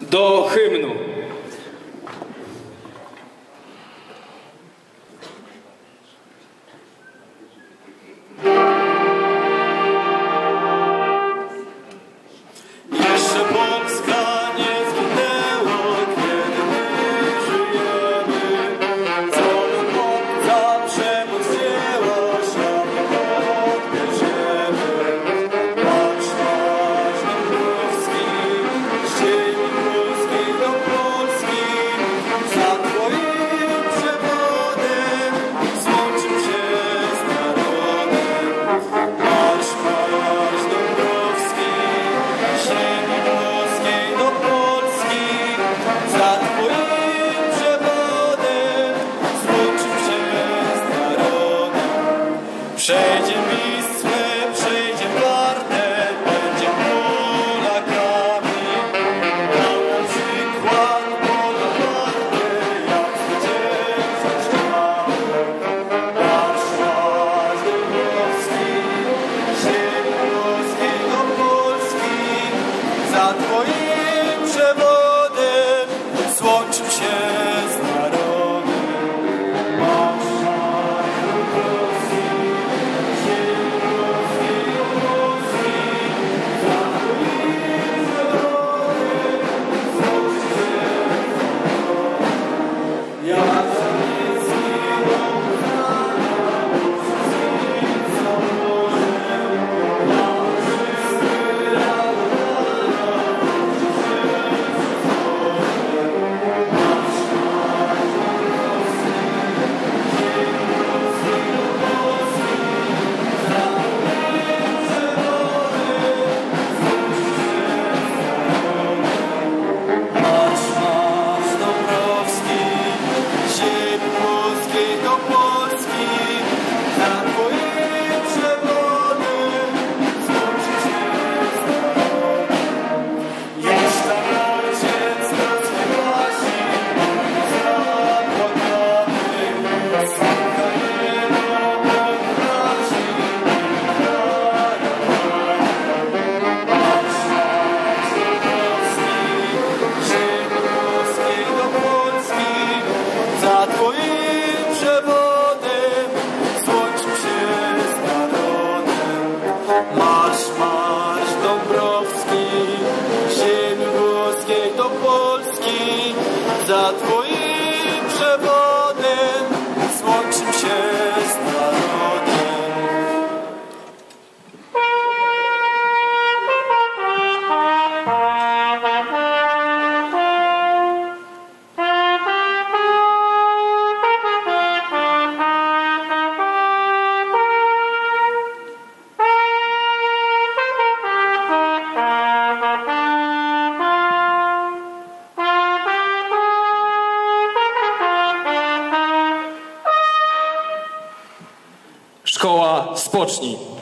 до гимну. przejdzie Marsz Dąbrowski, ziemi włoskiej do Polski, za Twoim przewodem Szkoła Spocznij.